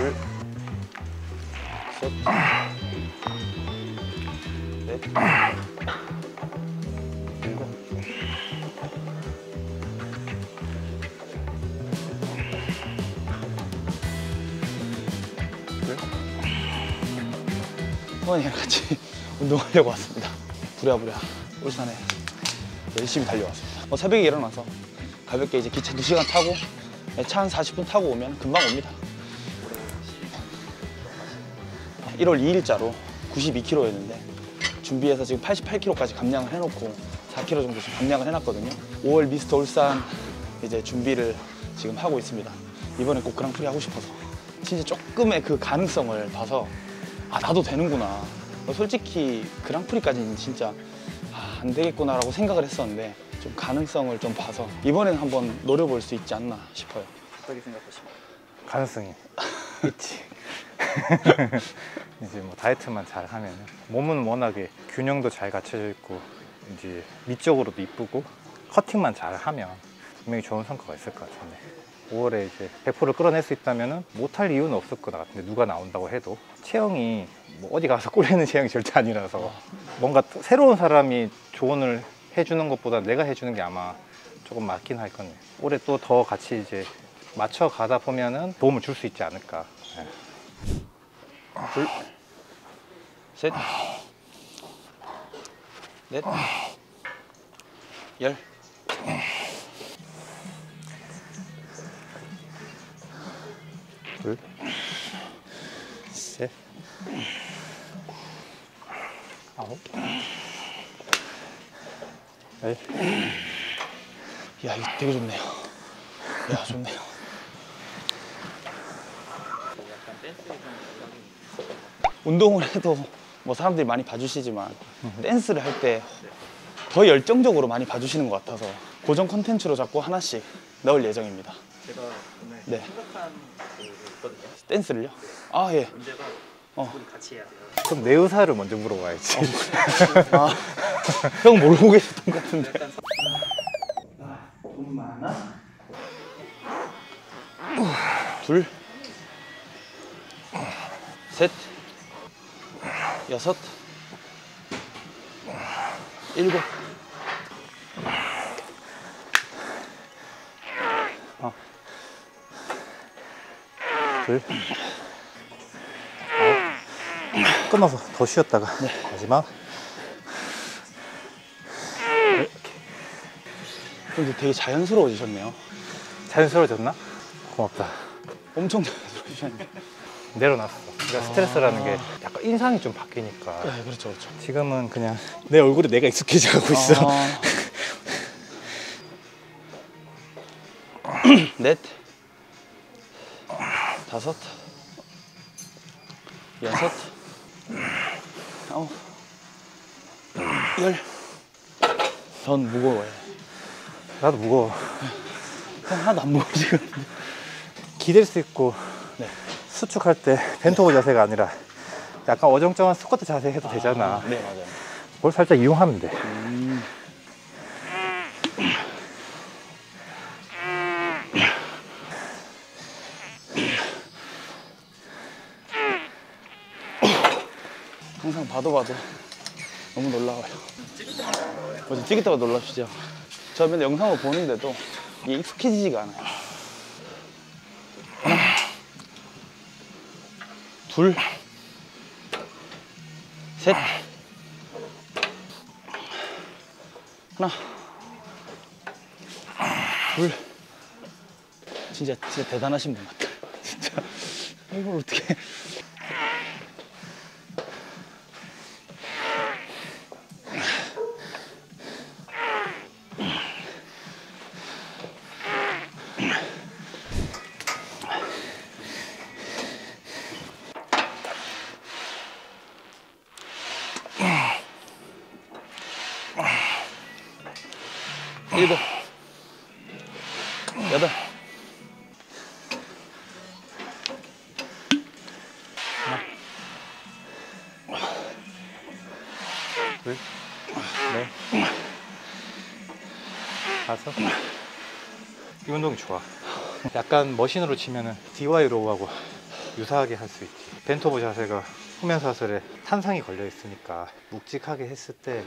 둘, 셋, 넷, 일곱, 둘. 성원이랑 같이 운동하려고 왔습니다. 부랴부랴 울산에 열심히 달려왔습니다. 뭐 새벽에 일어나서 가볍게 이제 기차 2시간 타고 차 한 40분 타고 오면 금방 옵니다. 1월 2일자로 92kg였는데 준비해서 지금 88kg까지 감량을 해놓고 4kg 정도 지금 감량을 해놨거든요. 5월 미스터 울산 이제 준비를 지금 하고 있습니다. 이번에 꼭 그랑프리 하고 싶어서 진짜 조금의 그 가능성을 봐서 아 나도 되는구나. 솔직히 그랑프리까지는 진짜 아, 안 되겠구나라고 생각을 했었는데 좀 가능성을 좀 봐서 이번에는 한번 노려볼 수 있지 않나 싶어요. 어떻게 생각하십니까? 가능성이 있지. 이제 뭐 다이어트만 잘 하면 몸은 워낙에 균형도 잘 갖춰져 있고 이제 미적으로도 이쁘고 커팅만 잘 하면 분명히 좋은 성과가 있을 것 같은데 5월에 이제 100%를 끌어낼 수 있다면 못할 이유는 없을 것 같은데 누가 나온다고 해도 체형이 뭐 어디 가서 꼴리는 체형이 절대 아니라서 뭔가 새로운 사람이 조언을 해주는 것보다 내가 해주는 게 아마 조금 맞긴 할 건데 올해 또 더 같이 이제 맞춰 가다 보면은 도움을 줄 수 있지 않을까. 예. 둘, 셋, 넷, 열. 둘, 셋, 아홉, 열. 야 이거 되게 좋네요. 야 좋네요. 운동을 해도 뭐 사람들이 많이 봐주시지만 댄스를 할 때 더 열정적으로 많이 봐주시는 것 같아서 고정 콘텐츠로 자꾸 하나씩 넣을 예정입니다. 제가 오늘 네. 생각한 그 있거든요. 댄스를요? 아 예. 문제가 어. 같이 해야 돼요. 그럼 내 의사를 먼저 물어봐야지. 아, 형 모르고 계셨던 것 같은데. 돈 많아? 둘, 셋, 여섯, 일곱. 둘, 아홉. 끝나서 더 쉬었다가 마지막. 근데 되게 자연스러워지셨네요. 자연스러워졌나? 고맙다. 엄청 자연스러워지셨네요. 내려놨어. 그러니까 스트레스라는 게 약간 인상이 좀 바뀌니까. 네, 그렇죠, 그렇죠. 지금은 그냥 내 얼굴에 내가 익숙해져 가고 있어. 아. 넷, 다섯, 여섯, 아홉, 열. 전 무거워요. 나도 무거워. 형 하나도 안 무거워 지금. 기댈 수 있고 네. 수축할 때 벤토 자세가 아니라 약간 어정쩡한 스쿼트 자세 해도 되잖아. 네, 맞아요. 그걸 살짝 이용하면 돼. 음. 항상 봐도 봐도 너무 놀라워요. 어제 찍을 때마다 놀랍시죠? 저 맨날 영상을 보는데도 이게 익숙해지지가 않아요. 하나, 둘, 셋, 하나, 둘. 진짜 진짜 대단하신 분 같아. 진짜 이걸 어떻게? 둘, 넷, 다섯. 이 운동이 좋아. 약간 머신으로 치면은 DY 로우하고 유사하게 할 수 있지. 벤토브 자세가 후면 사슬에 탄성이 걸려 있으니까 묵직하게 했을 때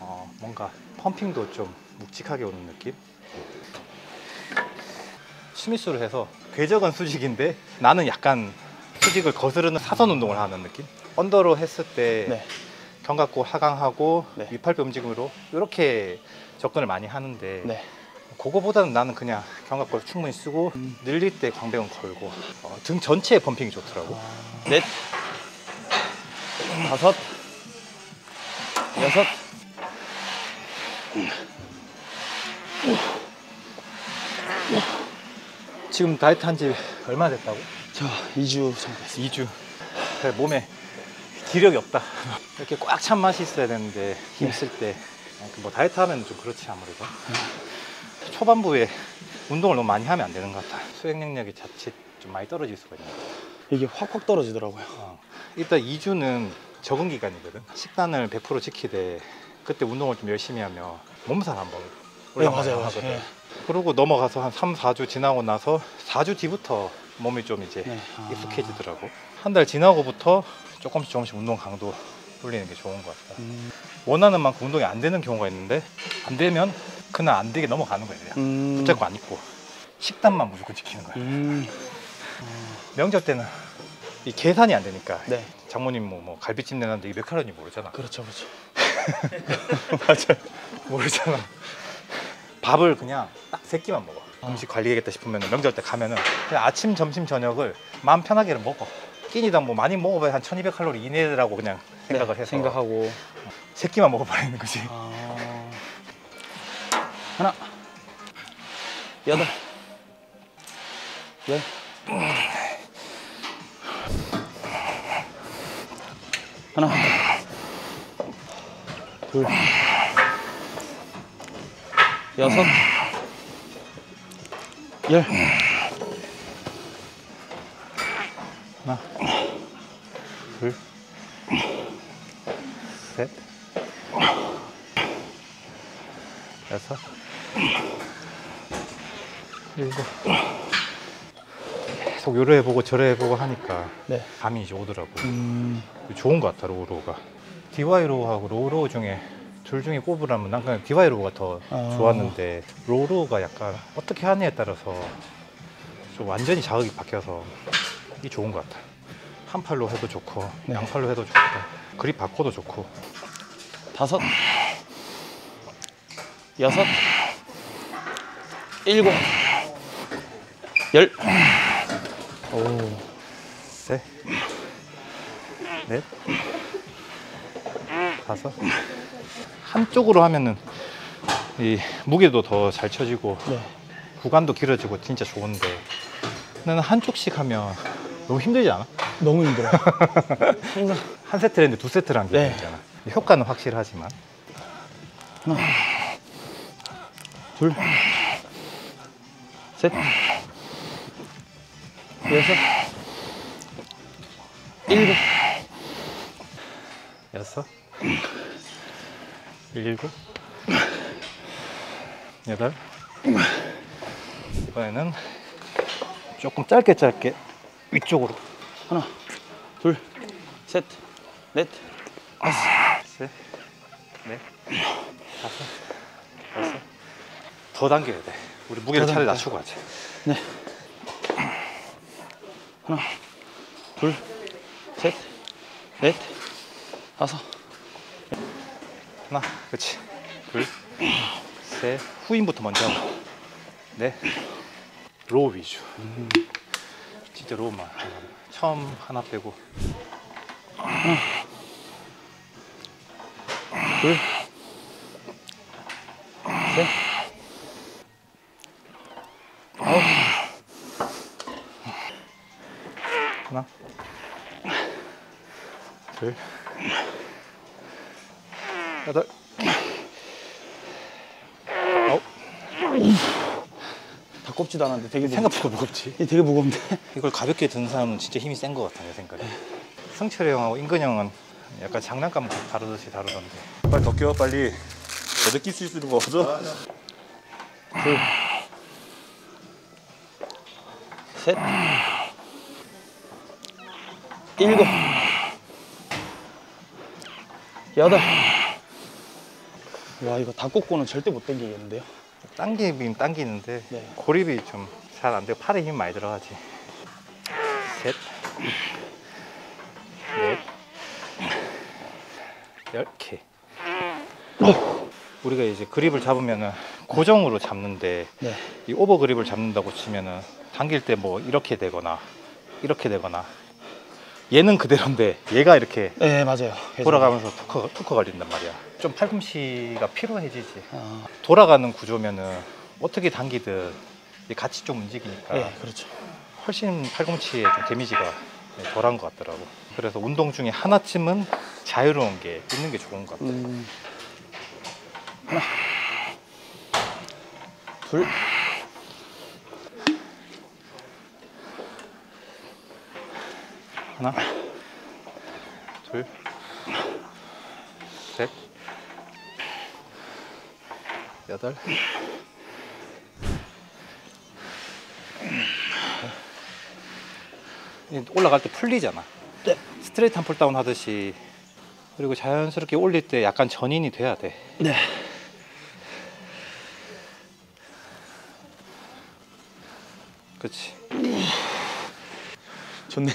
어, 뭔가 펌핑도 좀 묵직하게 오는 느낌? 스미스로 해서 궤적은 수직인데 나는 약간 수직을 거스르는 사선 운동을 하는 느낌? 언더로 했을 때 네. 견갑고 하강하고 네. 위팔뼈 움직임으로 이렇게 접근을 많이 하는데 네. 그거보다는 나는 그냥 견갑골 충분히 쓰고 늘릴 때 광배근 걸고 어, 등 전체에 펌핑이 좋더라고 넷, 다섯, 여섯, 지금 다이어트 한 지 얼마 됐다고? 저 2주 정도 됐습니다. 2주 그래, 몸에 기력이 없다 이렇게 꽉 찬 맛이 있어야 되는데 힘쓸 때 뭐 다이어트 하면 좀 그렇지 아무래도 초반부에 운동을 너무 많이 하면 안 되는 것 같아 수행 능력이 자칫 좀 많이 떨어질 수가 있는 것 같아 이게 확확 떨어지더라고요. 어, 일단 2주는 적응 기간이거든. 식단을 100% 지키되 그때 운동을 좀 열심히 하면 몸살 한번 네, 올라가야 맞아요. 예. 그러고 넘어가서 한 3, 4주 지나고 나서 4주 뒤부터 몸이 좀 이제 네. 아. 익숙해지더라고. 한 달 지나고부터 조금씩 조금씩 운동 강도 올리는 게 좋은 것 같다. 음, 원하는 만큼 운동이 안 되는 경우가 있는데 안 되면 그날 안 되게 넘어가는 거야. 그냥. 음, 붙잡고 안 입고 식단만 무조건 지키는 거야. 음, 명절 때는 이 계산이 안 되니까 네. 장모님 뭐, 뭐 갈비찜 내놨는데 이게 몇 칼로리 모르잖아. 그렇죠, 그렇죠. 맞아요. 모르잖아. 밥을 그냥 딱 세 끼만 먹어. 아. 음식 관리해야겠다 싶으면 명절 때 가면은 그냥 아침, 점심, 저녁을 마음 편하게 먹어. 끼니당 뭐 많이 먹어봐야 한 1200칼로리 이내라고 그냥 생각을 네, 해서. 생각하고. 세 끼만 먹어버리는 거지. 아, 하나, 여덟, 열, 하나, 둘, 여섯, 열. 하나, 둘, 셋, 여섯, 일곱. 계속 요래 해보고 저래 해보고 하니까 네. 감이 이제 오더라고. 음, 좋은 것 같아 로우로우가. DY 로우하고 로우로우 중에 둘 중에 꼽으라면 난 그냥 DY row가 더 아. 좋았는데 low row가 약간 어떻게 하느냐에 따라서 좀 완전히 자극이 바뀌어서 이 좋은 것 같아. 한 팔로 해도 좋고 네. 양팔로 해도 좋고 그립 바꿔도 좋고 다섯, 여섯, 일곱, 열. 오, 셋, 넷, 다섯. 한쪽으로 하면은 이 무게도 더 잘 쳐지고 네. 구간도 길어지고 진짜 좋은데 나는 한쪽씩 하면 너무 힘들지 않아? 너무 힘들어. 항상 한 세트를 했는데 두 세트를 한 네. 기분이잖아. 효과는 확실하지만 하나, 둘, 셋, 여섯, 일곱, 여섯, 일곱, 여덟. 이번에는 조금 짧게 짧게 위쪽으로 하나, 둘, 셋, 넷, 셋, 넷, 다섯, 여섯. 더 당겨야 돼. 우리 무게를 더 차라리? 낮추고 하자. 네. 하나, 둘, 셋, 넷, 다섯, 하나, 그렇지. 둘, 셋. 후인부터 먼저 하고. 넷. row 위주. 진짜 로우만. 처음 하나 빼고. 둘, 셋, 둘, 여덟, 아홉. 다 꼽지도 않았는데 되게 생각보다 무겁지. 이게 되게 무거운데. 이걸 가볍게 든 사람은 진짜 힘이 센 것 같아 내 생각에. 승철이 형하고 인근 형은 약간 장난감 다루듯이 다루던데. 빨리 더 껴, 빨리. 더 느낄 수 있는 거 없어? 둘, 셋, 일곱, 여덟. 와 이거 다 꽂고는 절대 못 당기겠는데요? 당기긴 당기는데 네. 고립이 좀 잘안 되고 팔에 힘 많이 들어가지. 셋, 넷, 열 개. 우리가 이제 그립을 잡으면은 고정으로 잡는데 네. 이 오버 그립을 잡는다고 치면은 당길 때 뭐 이렇게 되거나 이렇게 되거나 얘는 그대로인데 얘가 이렇게 네 맞아요. 돌아가면서 투커, 투커 걸린단 말이야. 좀 팔꿈치가 피로해지지. 아, 돌아가는 구조면은 어떻게 당기든 같이 좀 움직이니까 네 그렇죠. 훨씬 팔꿈치에 좀 데미지가 네, 덜한 것 같더라고. 그래서 운동 중에 하나쯤은 자유로운 게 있는 게 좋은 것 같아. 음. 하나, 둘, 하나, 둘, 셋, 여덟. 이 올라갈 때 풀리잖아. 네. straight arm pulldown 하듯이 그리고 자연스럽게 올릴 때 약간 전인이 돼야 돼. 네. 그렇지. 좋네요.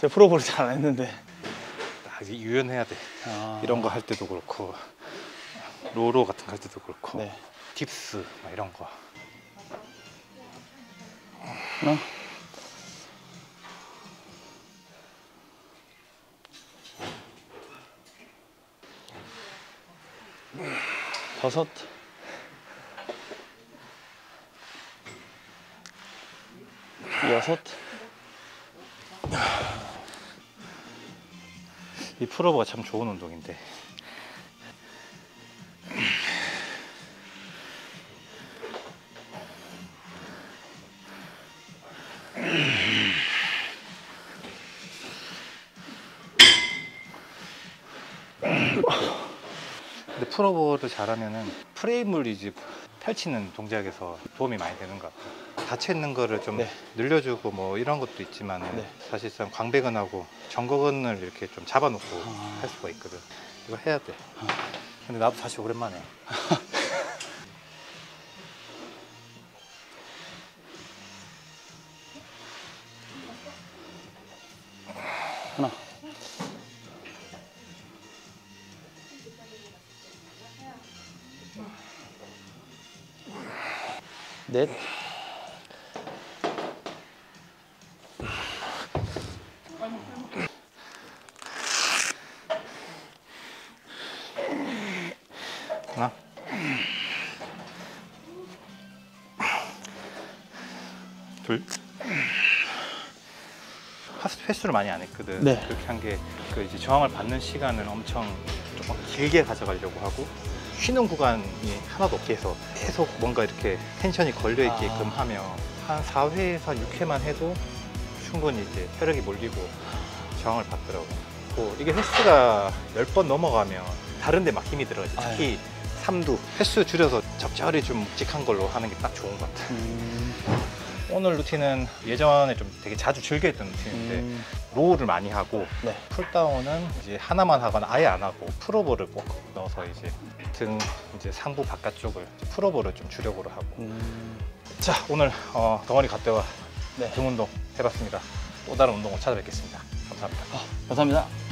제가 프로볼을 잘 안 했는데. 딱 이게 유연해야 돼. 아, 이런 거 할 때도 그렇고 로로 같은 거 할 때도 그렇고 네. 딥스 막 이런 거. 하나, 다섯, 여섯, 이 풀오버가 참 좋은 운동인데. 근데 풀오버를 잘하면은 프레임을 이제 펼치는 동작에서 도움이 많이 되는 것 같아요. 닫혀 있는 거를 좀 네. 늘려주고 뭐 이런 것도 있지만 은 네. 사실상 광배근하고 정거근을 이렇게 좀 잡아놓고 아. 할 수가 있거든. 이거 해야 돼. 근데 나도 다시 오랜만에. 하나, 넷, 횟수를 많이 안 했거든. 네. 그렇게 한 게 그 이제 저항을 받는 시간을 엄청 조금 길게 가져가려고 하고 쉬는 구간이 하나도 없게 해서 계속 뭔가 이렇게 텐션이 걸려 있게끔 아. 하면 한 4회에서 한 6회만 해도 충분히 이제 혈액이 몰리고 저항을 받더라고. 고 이게 횟수가 10번 넘어가면 다른 데 막 힘이 들어가지. 특히 삼두 횟수 줄여서 적절히 좀 묵직한 걸로 하는 게 딱 좋은 것 같아. 음, 오늘 루틴은 예전에 좀 되게 자주 즐겨 했던 루틴인데 음, row를 많이 하고 네. pulldown은 이제 하나만 하거나 아예 안 하고 pullover를 꼭 넣어서 이제 등 이제 상부 바깥쪽을 pullover를 좀 주력으로 하고 음, 자 오늘 어, 덩어리 갓대와 네. 등 운동 해봤습니다 또 다른 운동으로 찾아뵙겠습니다 감사합니다 감사합니다.